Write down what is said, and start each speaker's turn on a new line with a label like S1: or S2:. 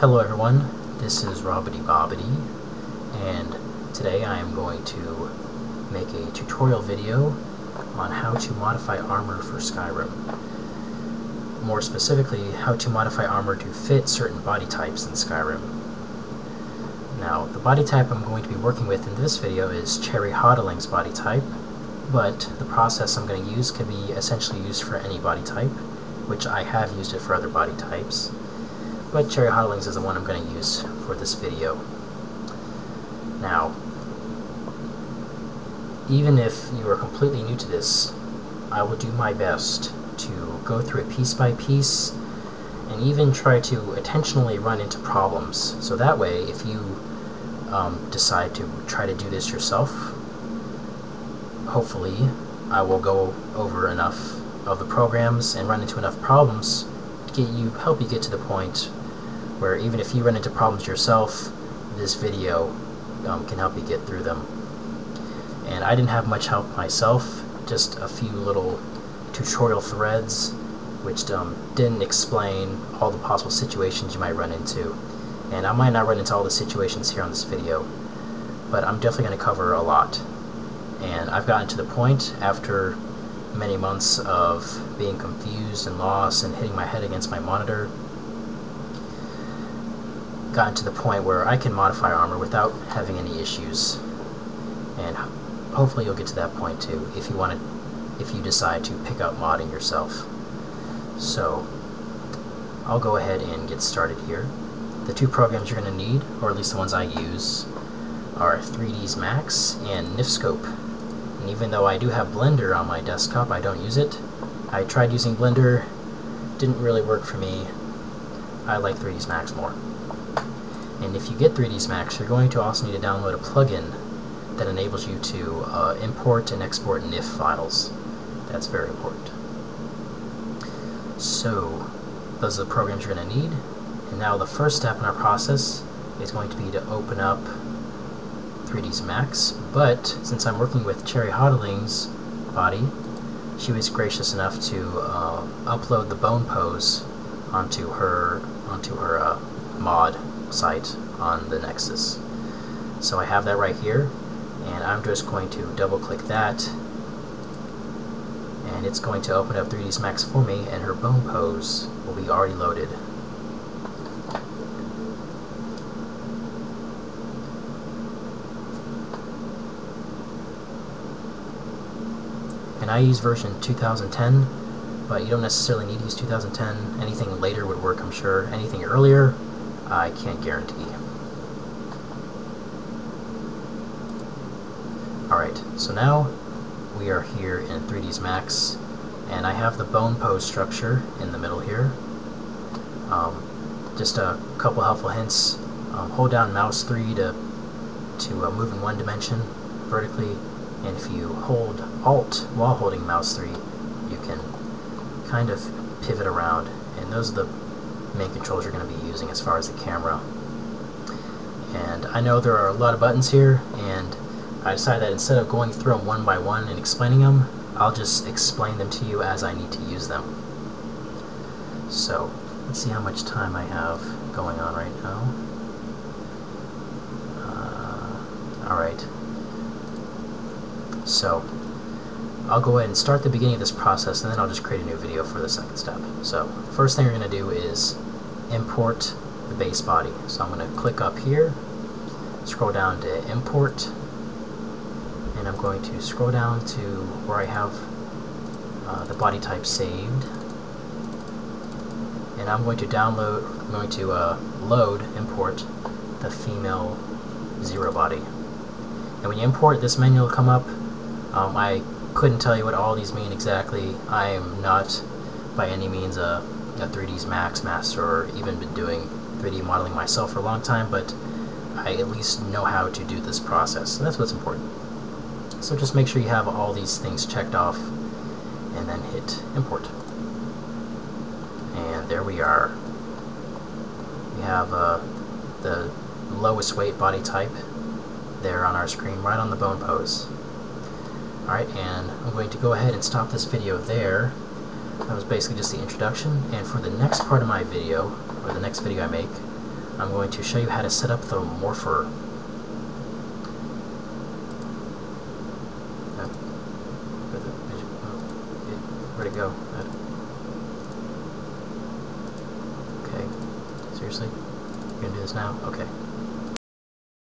S1: Hello everyone, this is Robidy Bobidy, and today I am going to make a tutorial video on how to modify armor for Skyrim. More specifically, how to modify armor to fit certain body types in Skyrim. Now, the body type I'm going to be working with in this video is Cherry Hotaling's body type, but the process I'm going to use can be essentially used for any body type, which I have used it for other body types but Cherry Hotalings is the one I'm going to use for this video. Now, even if you are completely new to this, I will do my best to go through it piece by piece and even try to intentionally run into problems. So that way, if you um, decide to try to do this yourself, hopefully I will go over enough of the programs and run into enough problems get you help you get to the point where even if you run into problems yourself, this video um, can help you get through them. And I didn't have much help myself, just a few little tutorial threads which um, didn't explain all the possible situations you might run into. And I might not run into all the situations here on this video, but I'm definitely going to cover a lot. And I've gotten to the point after many months of being confused and lost and hitting my head against my monitor gotten to the point where I can modify armor without having any issues. And hopefully you'll get to that point too if you want to if you decide to pick up modding yourself. So I'll go ahead and get started here. The two programs you're going to need, or at least the ones I use, are 3ds Max and NifSkope. And even though I do have Blender on my desktop, I don't use it. I tried using Blender, didn't really work for me. I like 3ds Max more. And if you get 3ds Max, you're going to also need to download a plugin that enables you to uh, import and export NIF files. That's very important. So, those are the programs you're going to need. And now the first step in our process is going to be to open up 3ds Max. But, since I'm working with Cherry Hotaling's body, she was gracious enough to uh, upload the bone pose onto her onto her uh, mod site on the Nexus. So I have that right here, and I'm just going to double click that, and it's going to open up 3ds Max for me, and her bone pose will be already loaded. And I use version 2010, but you don't necessarily need to use 2010. Anything later would work, I'm sure. Anything earlier, I can't guarantee. Alright, so now we are here in 3ds Max, and I have the bone pose structure in the middle here. Um, just a couple helpful hints. Um, hold down mouse 3 to, to uh, move in one dimension vertically, and if you hold Alt while holding mouse 3, you can kind of pivot around, and those are the main controls you're going to be using as far as the camera. And I know there are a lot of buttons here, and I decided that instead of going through them one by one and explaining them, I'll just explain them to you as I need to use them. So, let's see how much time I have going on right now. Uh, Alright. So, I'll go ahead and start the beginning of this process and then I'll just create a new video for the second step. So first thing we're going to do is import the base body. So I'm going to click up here, scroll down to import, and I'm going to scroll down to where I have uh, the body type saved. And I'm going to download, I'm going to uh, load, import the female zero body. And when you import, this menu will come up. Um, I couldn't tell you what all these mean exactly. I am not by any means a, a 3ds Max master or even been doing 3D modeling myself for a long time, but I at least know how to do this process. So that's what's important. So just make sure you have all these things checked off and then hit import. And there we are. We have uh, the lowest weight body type there on our screen right on the bone pose. Alright, and I'm going to go ahead and stop this video there. That was basically just the introduction, and for the next part of my video, or the next video I make, I'm going to show you how to set up the morpher. Uh, oh, where'd it go? Uh, okay. Seriously? You're gonna do this now? Okay.